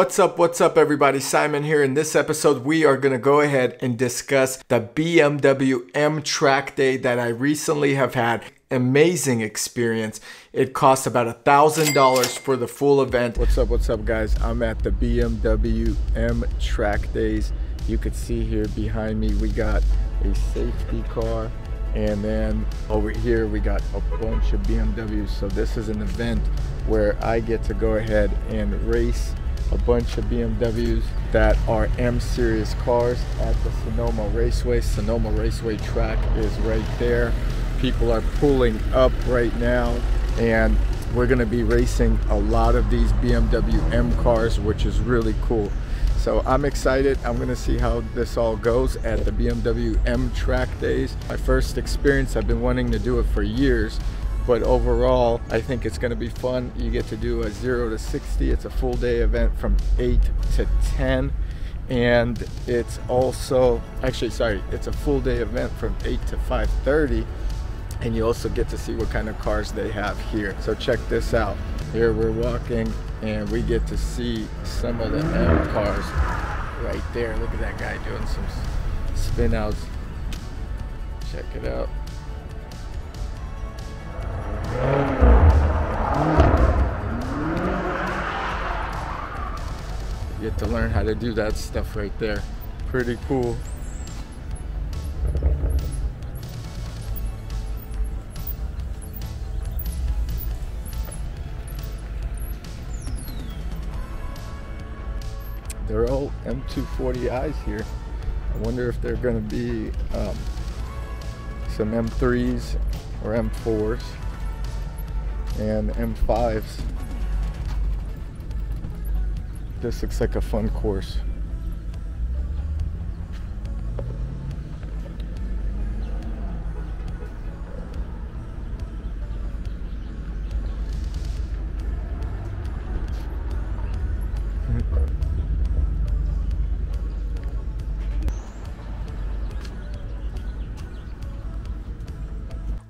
What's up, what's up, everybody? Simon here. In this episode, we are going to go ahead and discuss the BMW M Track Day that I recently have had. Amazing experience. It cost about a thousand dollars for the full event. What's up, what's up, guys? I'm at the BMW M Track Days. You could see here behind me, we got a safety car. And then over here, we got a bunch of BMWs. So this is an event where I get to go ahead and race a bunch of BMWs that are M Series cars at the Sonoma Raceway. Sonoma Raceway track is right there. People are pulling up right now and we're gonna be racing a lot of these BMW M cars, which is really cool. So I'm excited. I'm gonna see how this all goes at the BMW M track days. My first experience, I've been wanting to do it for years but overall I think it's going to be fun. You get to do a 0 to 60. It's a full day event from 8 to 10 and it's also actually sorry it's a full day event from 8 to 5:30 and you also get to see what kind of cars they have here. So check this out. Here we're walking and we get to see some of the M cars right there. Look at that guy doing some spin outs. Check it out You get to learn how to do that stuff right there. Pretty cool. They're all M240i's here. I wonder if they're going to be um, some M3s or M4s and M5s. This looks like a fun course.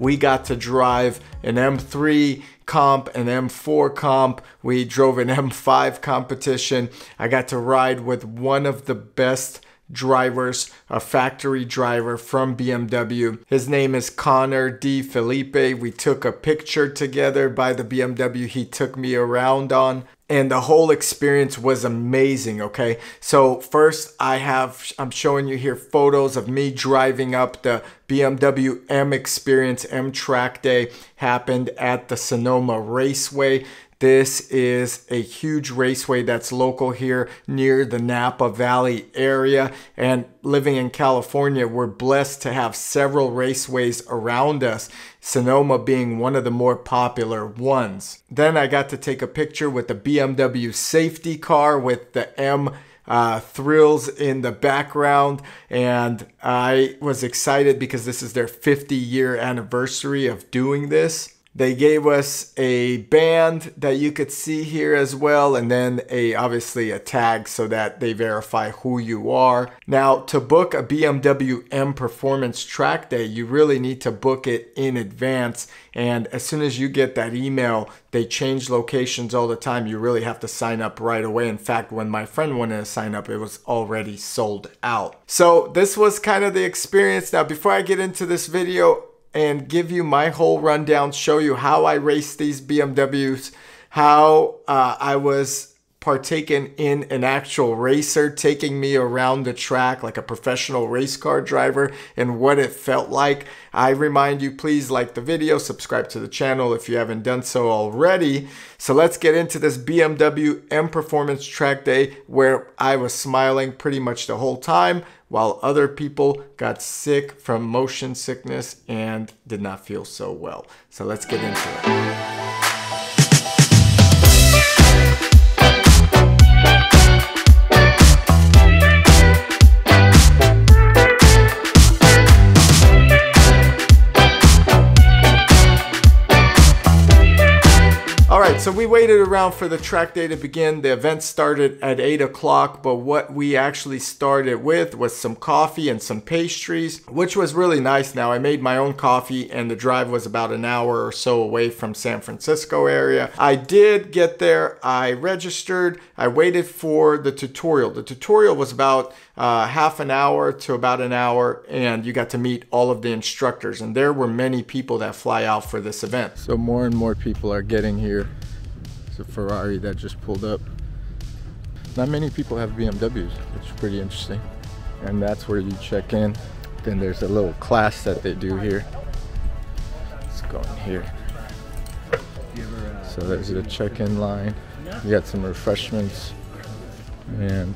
we got to drive an M3 comp, an M4 comp. We drove an M5 competition. I got to ride with one of the best drivers, a factory driver from BMW. His name is Connor De Phillippi. We took a picture together by the BMW he took me around on and the whole experience was amazing okay so first i have i'm showing you here photos of me driving up the bmw m experience m track day happened at the sonoma raceway this is a huge raceway that's local here near the Napa Valley area. And living in California, we're blessed to have several raceways around us, Sonoma being one of the more popular ones. Then I got to take a picture with the BMW safety car with the M uh, thrills in the background. And I was excited because this is their 50 year anniversary of doing this. They gave us a band that you could see here as well, and then a obviously a tag so that they verify who you are. Now, to book a BMW M Performance Track Day, you really need to book it in advance. And as soon as you get that email, they change locations all the time. You really have to sign up right away. In fact, when my friend wanted to sign up, it was already sold out. So this was kind of the experience. Now, before I get into this video, and give you my whole rundown, show you how I raced these BMWs, how uh, I was partaken in an actual racer taking me around the track like a professional race car driver and what it felt like. I remind you, please like the video, subscribe to the channel if you haven't done so already. So let's get into this BMW M Performance Track Day where I was smiling pretty much the whole time while other people got sick from motion sickness and did not feel so well. So let's get into it. So we waited around for the track day to begin. The event started at 8 o'clock, but what we actually started with was some coffee and some pastries, which was really nice. Now, I made my own coffee, and the drive was about an hour or so away from San Francisco area. I did get there, I registered, I waited for the tutorial. The tutorial was about uh, half an hour to about an hour, and you got to meet all of the instructors. And there were many people that fly out for this event. So more and more people are getting here a Ferrari that just pulled up. Not many people have BMWs, which is pretty interesting. And that's where you check in. Then there's a little class that they do here. Let's go in here. So there's the check-in line. You got some refreshments and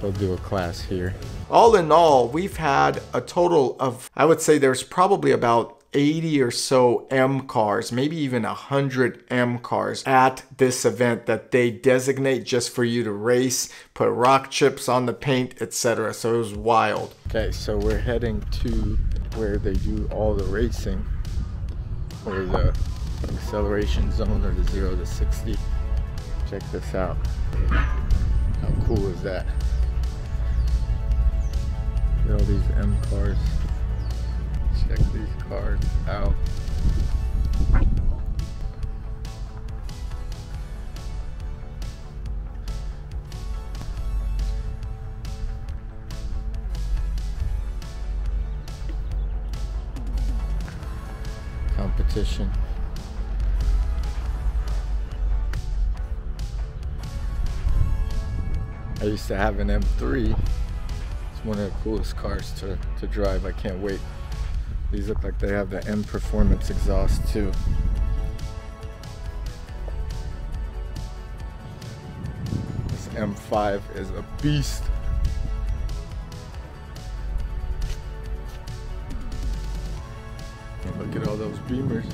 they'll do a class here. All in all, we've had a total of, I would say there's probably about 80 or so M cars, maybe even 100 M cars at this event that they designate just for you to race, put rock chips on the paint, etc. So it was wild. Okay, so we're heading to where they do all the racing or the acceleration zone or the 0 to 60. Check this out. How cool is that? Look at all these M cars check these cars out. Competition. I used to have an M3. It's one of the coolest cars to, to drive. I can't wait these look like they have the M Performance exhaust too. This M5 is a beast. look at all those beamers.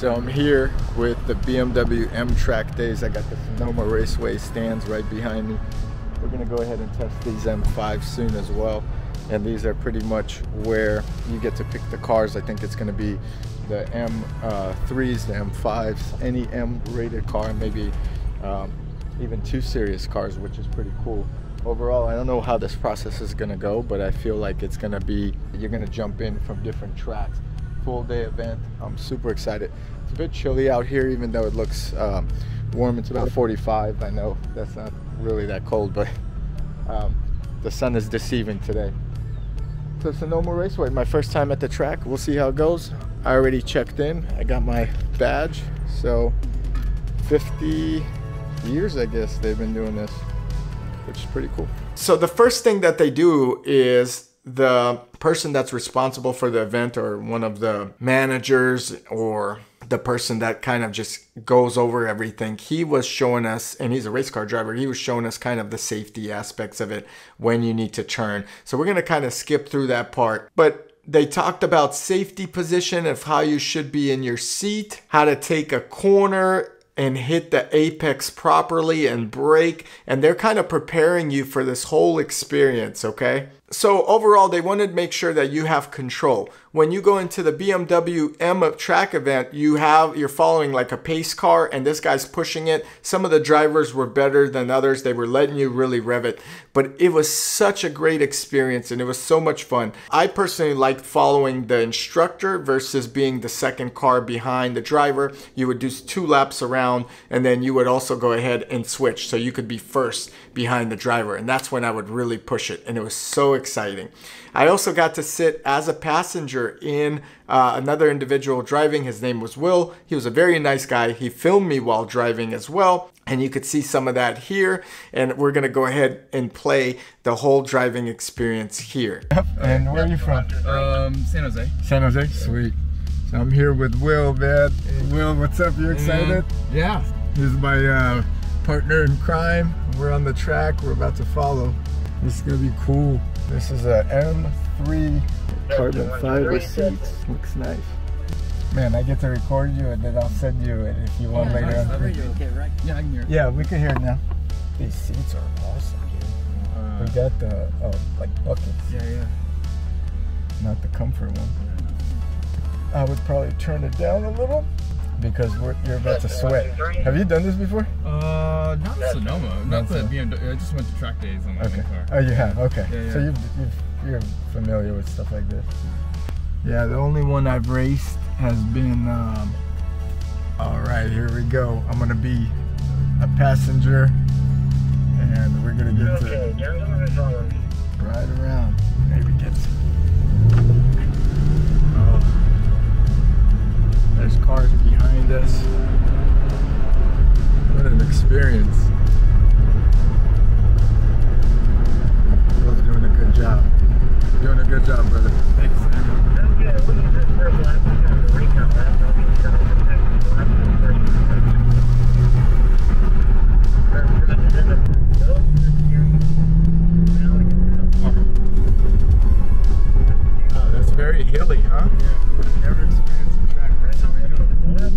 So I'm here with the BMW M Track Days. I got the Sonoma Raceway stands right behind me. We're gonna go ahead and test these M5 soon as well. And these are pretty much where you get to pick the cars. I think it's gonna be the M3s, the M5s, any M rated car, maybe um, even two series cars, which is pretty cool. Overall, I don't know how this process is gonna go, but I feel like it's gonna be, you're gonna jump in from different tracks full day event. I'm super excited. It's a bit chilly out here, even though it looks um, warm. It's about 45. I know that's not really that cold, but um, the sun is deceiving today. So Sonoma Raceway, my first time at the track. We'll see how it goes. I already checked in. I got my badge. So 50 years, I guess, they've been doing this, which is pretty cool. So the first thing that they do is the person that's responsible for the event or one of the managers or the person that kind of just goes over everything. He was showing us, and he's a race car driver, he was showing us kind of the safety aspects of it when you need to turn. So we're going to kind of skip through that part. But they talked about safety position of how you should be in your seat, how to take a corner and hit the apex properly and brake. And they're kind of preparing you for this whole experience, okay? So overall, they wanted to make sure that you have control. When you go into the BMW M track event, you have you're following like a pace car, and this guy's pushing it. Some of the drivers were better than others; they were letting you really rev it. But it was such a great experience, and it was so much fun. I personally liked following the instructor versus being the second car behind the driver. You would do two laps around, and then you would also go ahead and switch, so you could be first behind the driver, and that's when I would really push it, and it was so exciting. I also got to sit as a passenger in uh, another individual driving. His name was Will. He was a very nice guy. He filmed me while driving as well. And you could see some of that here. And we're going to go ahead and play the whole driving experience here. And where are you from? Um, San Jose. San Jose? Sweet. So I'm here with Will, man. Will, what's up? You excited? Mm, yeah. He's my uh, partner in crime. We're on the track. We're about to follow. This is gonna be cool. This is a M3 carbon fiber seats. Looks nice. Man, I get to record you and then I'll send you it if you want later. on. Yeah, I can hear. Yeah, we can hear it now. These seats are awesome, dude. we got the uh, like buckets, Yeah, yeah. not the comfort one. I would probably turn it down a little because we're, you're about to sweat. Have you done this before? Uh, not Sonoma, not Not the Sonoma. BMW. I just went to track days on my Okay. own car. Oh, you have. Okay. Yeah, So yeah. you've, you've, you're familiar with stuff like this. Yeah, the only one I've raced has been. Um, all right, here we go. I'm gonna be a passenger, and we're gonna get to ride around. Maybe get. Oh, there's cars behind us. What an experience. Will's doing a good job. Doing a good job, brother. Thanks. Oh, that's very hilly, huh? Yeah. I've never experienced a track yeah.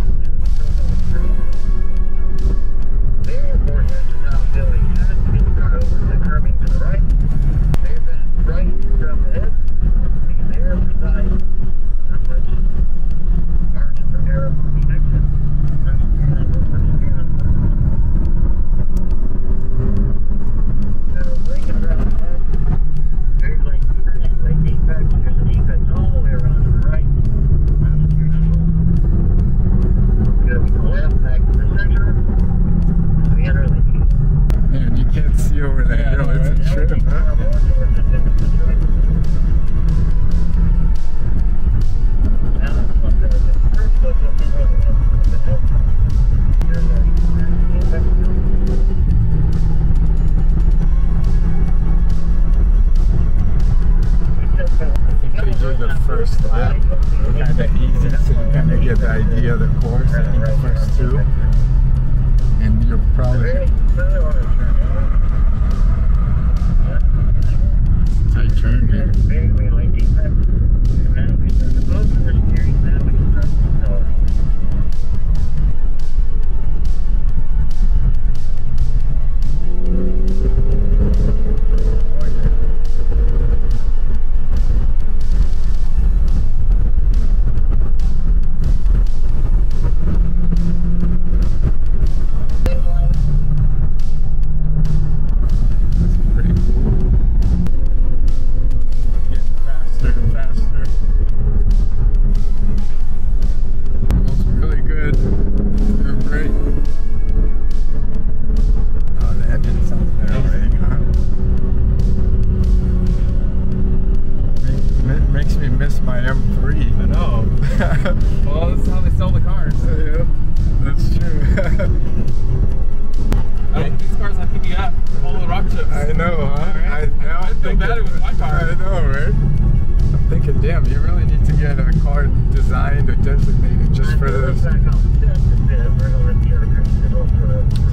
To get a car designed or designated just for this.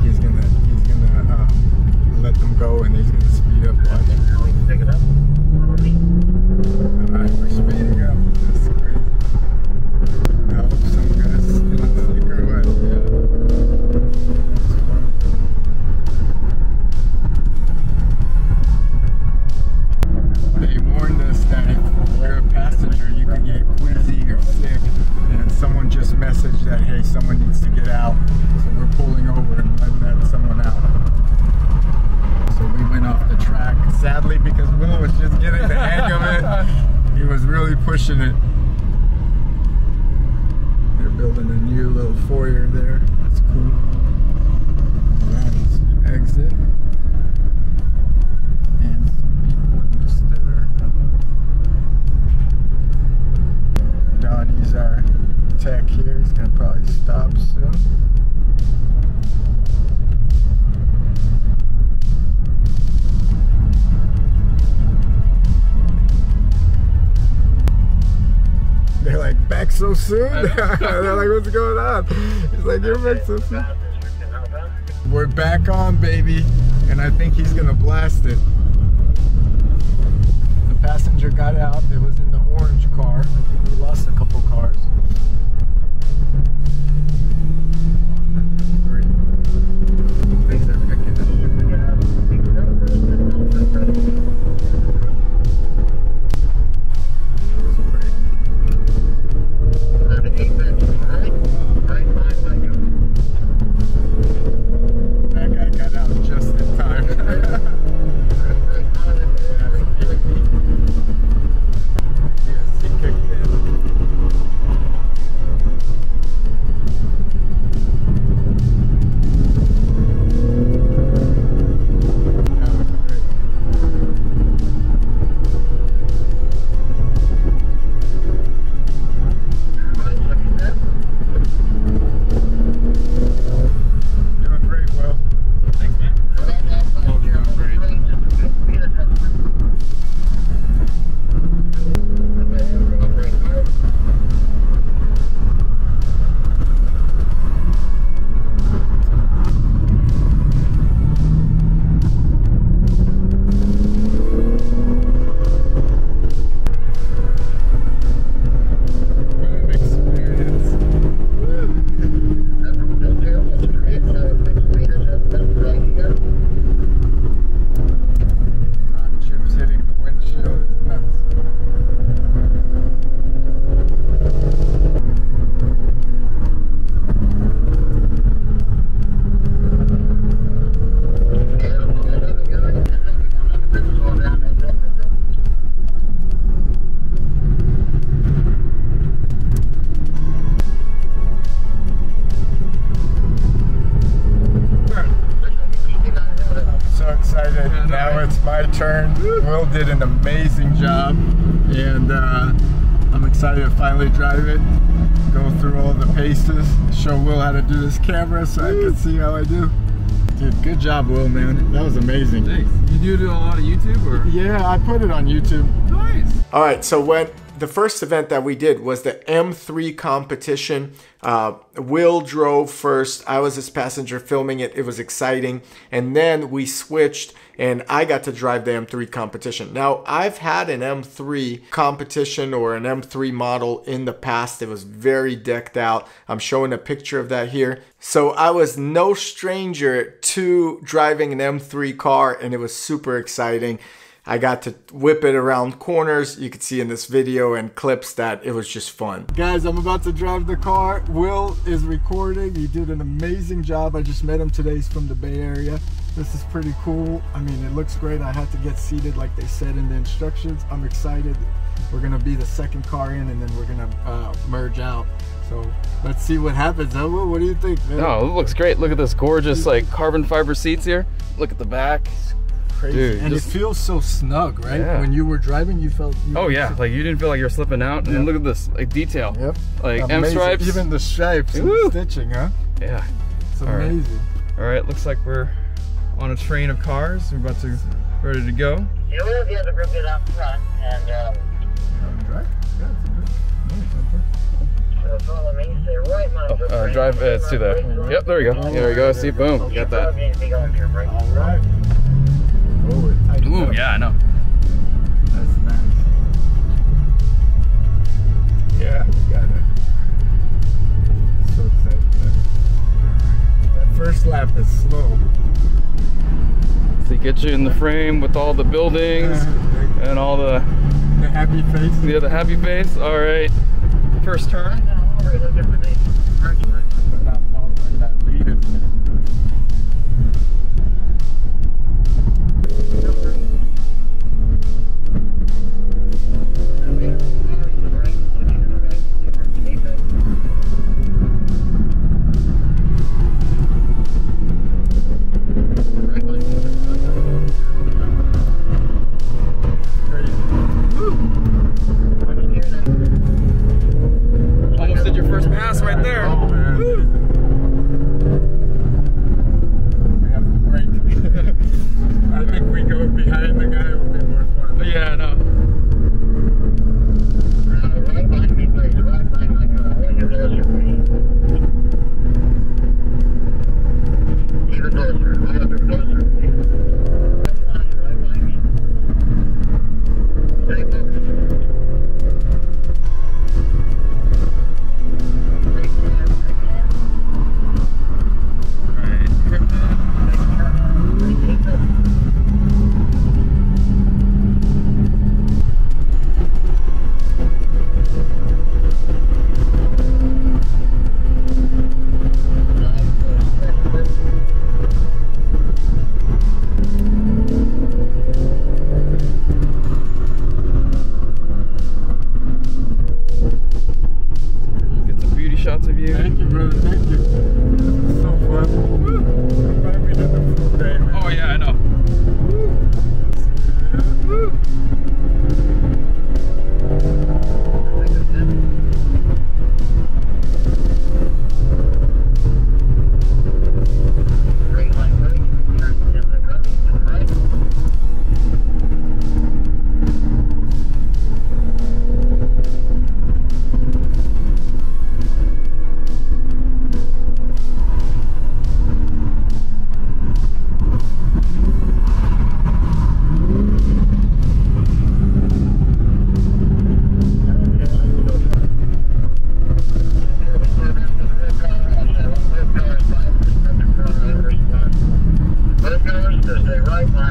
He's gonna, he's gonna um, let them go and he's gonna speed up. Watch. Alright, we're was really pushing it. They're building a new little foyer there. Back so soon? They're like, what's going on? He's like, you're back so soon. We're back on, baby. And I think he's gonna blast it. The passenger got out. It was in the orange car. I think we lost a couple cars. Excited. Now it's my turn. Will did an amazing job, and uh, I'm excited to finally drive it. Go through all the paces, show Will how to do this camera so I can see how I do. Dude, good job, Will, man. That was amazing. Thanks. You do do a lot of YouTube or? Yeah, I put it on YouTube. Nice. All right, so when the first event that we did was the M3 competition. Uh, Will drove first. I was his passenger filming it. It was exciting. And then we switched and I got to drive the M3 competition. Now, I've had an M3 competition or an M3 model in the past. It was very decked out. I'm showing a picture of that here. So I was no stranger to driving an M3 car and it was super exciting. I got to whip it around corners. You could see in this video and clips that it was just fun. Guys, I'm about to drive the car. Will is recording. He did an amazing job. I just met him today. He's from the Bay Area. This is pretty cool. I mean, it looks great. I had to get seated like they said in the instructions. I'm excited. We're gonna be the second car in and then we're gonna uh, merge out. So let's see what happens. Huh, Will? What do you think, man? Oh, it looks great. Look at this gorgeous like carbon fiber seats here. Look at the back. Crazy. Dude, and just- it feels so snug, right? Yeah. When you were driving, you felt. You Oh yeah, like you didn't feel like you're slipping out. And Yeah. look at this, like detail. Yep. Like M stripes. Even the stripes and the stitching, huh? Yeah. It's All right. amazing. All right. Looks like we're on a train of cars. We're about to ready to go. You will be able to bring it up front and um, Right? Yeah, it's good. so follow me. Stay right, my Oh, uh, drive. Uh, it's to the. Yep. There we go. Yeah, there we go. See, boom. You got that. Need to be going to your break. All right. It Ooh, up. yeah, I know. That's nice. Yeah, we got it. So excited. That first lap is slow. So get you in the frame with all the buildings Uh, and all the the happy face. Yeah, the happy face. All right. First turn. To stay right by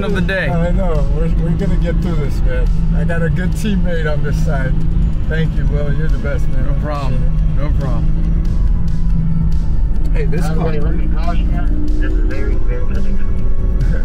first event of the day. I know. We're, we're going to get through this, man. I got a good teammate on this side. Thank you, Will. You're the best, man. No problem. No problem. Hey, this car. This is very, very.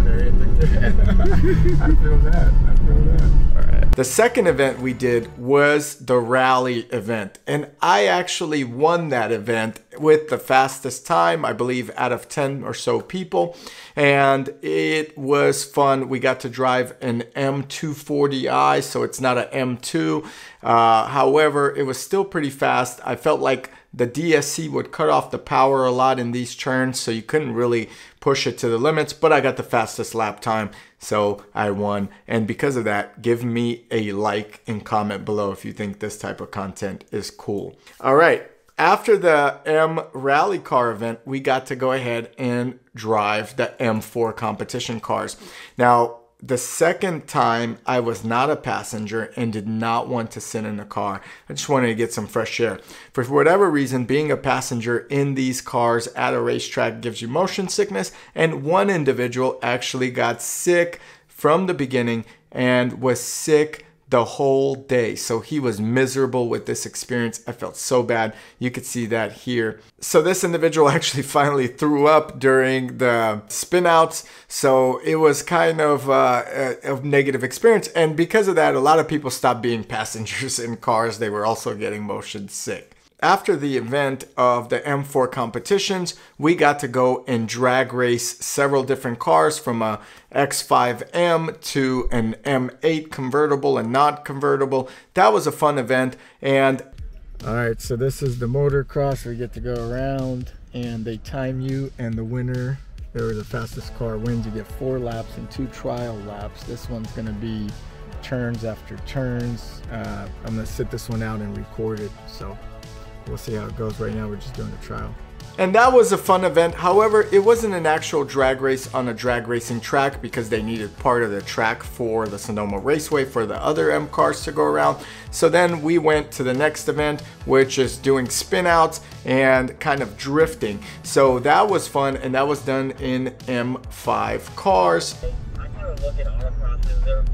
Very addictive. I feel that. I feel that. All right. The second event we did was the rally event, and I actually won that event with the fastest time, I believe, out of 10 or so people. And it was fun. We got to drive an M240i, so it's not an M2. Uh, however, it was still pretty fast. I felt like the DSC would cut off the power a lot in these turns, so you couldn't really push it to the limits, but I got the fastest lap time, so I won. And because of that, give me a like and comment below if you think this type of content is cool. All right. After the M rally car event, we got to go ahead and drive the M4 competition cars. Now, the second time I was not a passenger and did not want to sit in the car. I just wanted to get some fresh air. For whatever reason, being a passenger in these cars at a racetrack gives you motion sickness, and one individual actually got sick from the beginning and was sick the whole day. So he was miserable with this experience. I felt so bad. You could see that here. So this individual actually finally threw up during the spinouts. So it was kind of uh, a, a negative experience. And because of that, a lot of people stopped being passengers in cars. They were also getting motion sick. After the event of the M4 competitions, we got to go and drag race several different cars from a X5M to an M8 convertible and not convertible. That was a fun event and All right, so this is the motocross. We get to go around and they time you, and the winner, or the fastest car wins. You get four laps and two trial laps. This one's gonna be turns after turns. Uh, I'm gonna sit this one out and record it. So we'll see how it goes. Right now, we're just doing a trial. And that was a fun event. However, it wasn't an actual drag race on a drag racing track because they needed part of the track for the Sonoma Raceway for the other M cars to go around. So then we went to the next event, which is doing spin outs and kind of drifting. So that was fun and that was done in M5 cars. I kind of look at autocrosses. They're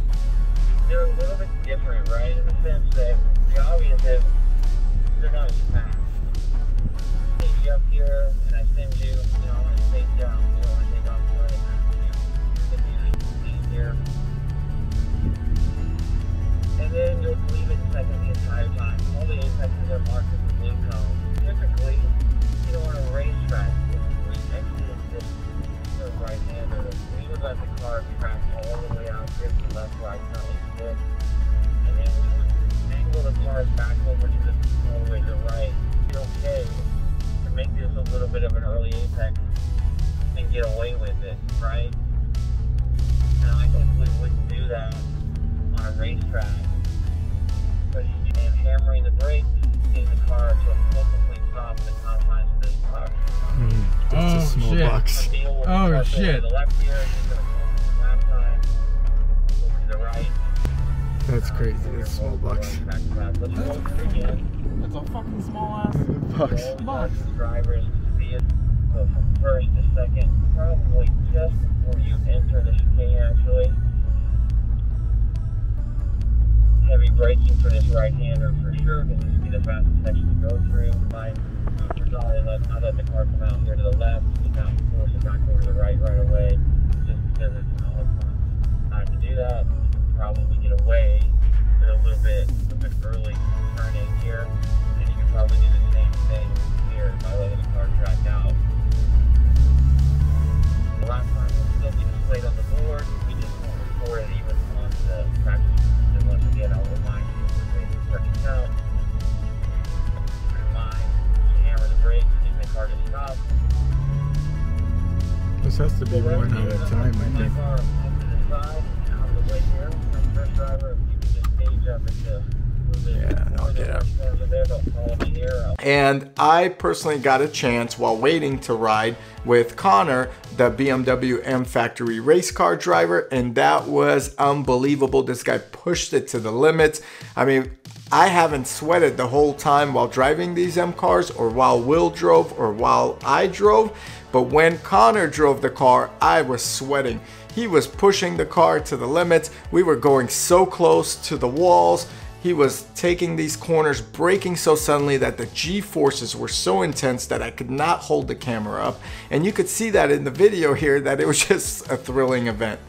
they're a little bit different, right? In the sense that the obvious is they're not take you up here and I send you, you face down. You don't want to take off the right. You to here, and then leave it the entire time. All the apexes are marked with the blue cone. Typically, you know, on a racetrack, right. That's crazy. That's a small box. Back to back. Let's roll through again. It's a fucking small ass. box. All drivers see it. So from first to second, probably just before you enter the chicane actually. Heavy braking for this right hander for sure, because this will be the fastest section to go through. My I let, I let the car come out here to the left, and now force it back to the right right away, just because it's an all Not uh, to do that, probably get away And I personally got a chance while waiting to ride with Connor, the BMW M Factory race car driver, and that was unbelievable. This guy pushed it to the limits. I mean, I haven't sweated the whole time while driving these M cars or while Will drove or while I drove, but when Connor drove the car, I was sweating. He was pushing the car to the limits. We were going so close to the walls. He was taking these corners, braking so suddenly that the G forces were so intense that I could not hold the camera up. And you could see that in the video here that it was just a thrilling event.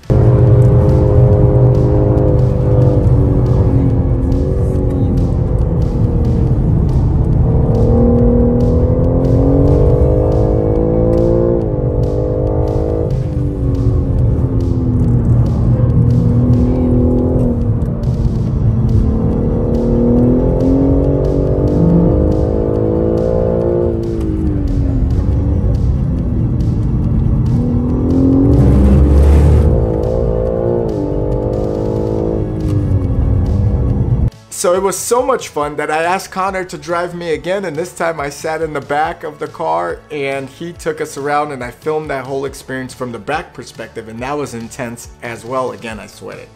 So it was so much fun that I asked Connor to drive me again, and this time I sat in the back of the car and he took us around, and I filmed that whole experience from the back perspective, and that was intense as well. Again, I sweated.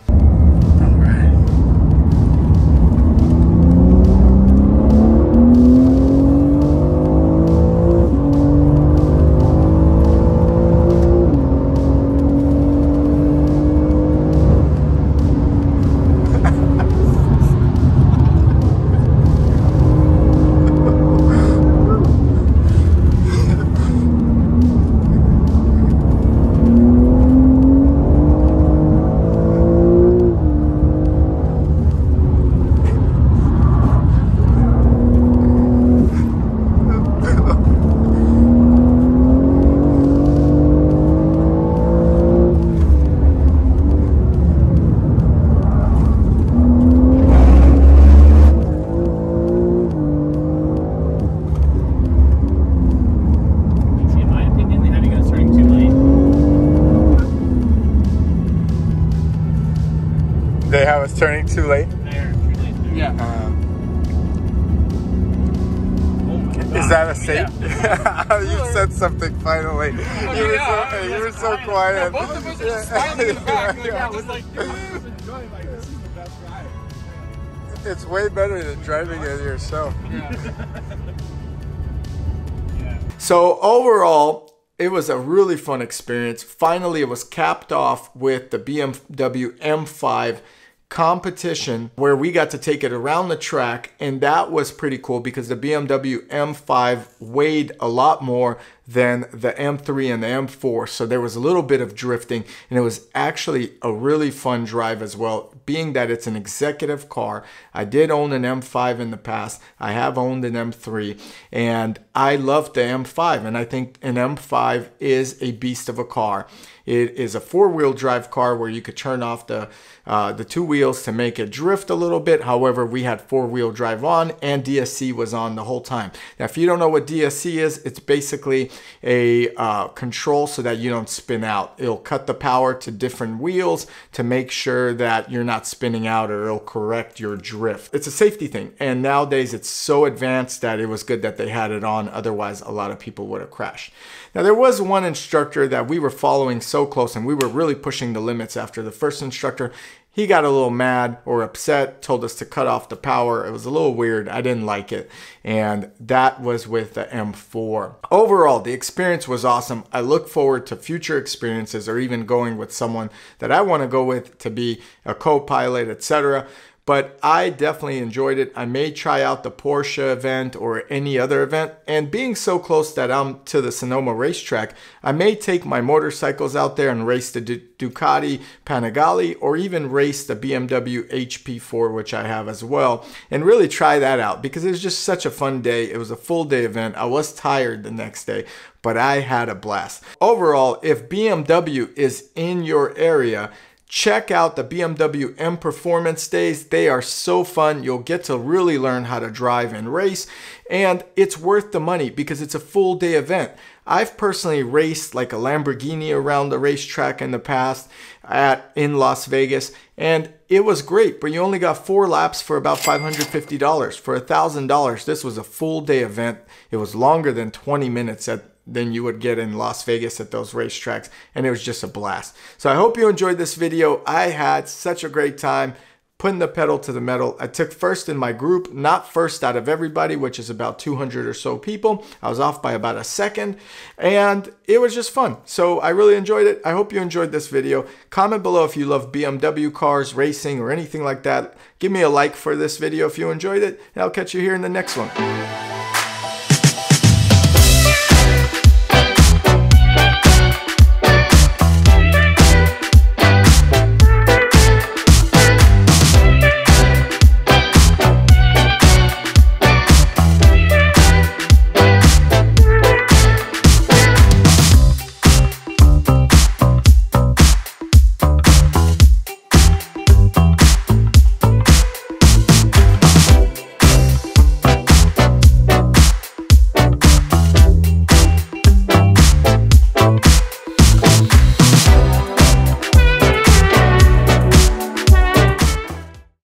Than driving it yourself. So overall, it was a really fun experience. Finally, it was capped off with the BMW M5 competition where we got to take it around the track and that was pretty cool because the BMW M5 weighed a lot more than the M3 and the M4 so there was a little bit of drifting and it was actually a really fun drive as well being that it's an executive car I did own an M5 in the past I have owned an M3 and I love the M5 and I think an M5 is a beast of a car it is a four-wheel drive car where you could turn off the uh, the two wheels to make it drift a little bit. However, we had four-wheel drive on and DSC was on the whole time. Now, if you don't know what DSC is, it's basically a uh, control so that you don't spin out. It'll cut the power to different wheels to make sure that you're not spinning out or it'll correct your drift. It's a safety thing. And nowadays it's so advanced that it was good that they had it on. Otherwise, a lot of people would have crashed. Now, there was one instructor that we were following so close and we were really pushing the limits after the first instructor. He got a little mad or upset, told us to cut off the power. It was a little weird. I didn't like it. And that was with the M4. Overall, the experience was awesome. I look forward to future experiences or even going with someone that I want to go with to be a co pilot, etc but I definitely enjoyed it. I may try out the Porsche event or any other event. And being so close that I'm to the Sonoma racetrack, I may take my motorcycles out there and race the Du- Ducati Panigale or even race the BMW HP4, which I have as well, and really try that out because it was just such a fun day. It was a full day event. I was tired the next day, but I had a blast. Overall, if BMW is in your area, check out the BMW M Performance Days. They are so fun. You'll get to really learn how to drive and race, and it's worth the money because it's a full day event. I've personally raced like a Lamborghini around the racetrack in the past at in Las Vegas and it was great, but you only got four laps for about $550. For $1,000, this was a full day event. It was longer than 20 minutes at than you would get in Las Vegas at those racetracks. And it was just a blast. So I hope you enjoyed this video. I had such a great time putting the pedal to the metal. I took first in my group, not first out of everybody, which is about 200 or so people. I was off by about a second and it was just fun. So I really enjoyed it. I hope you enjoyed this video. Comment below if you love BMW cars, racing, or anything like that. Give me a like for this video if you enjoyed it and I'll catch you here in the next one.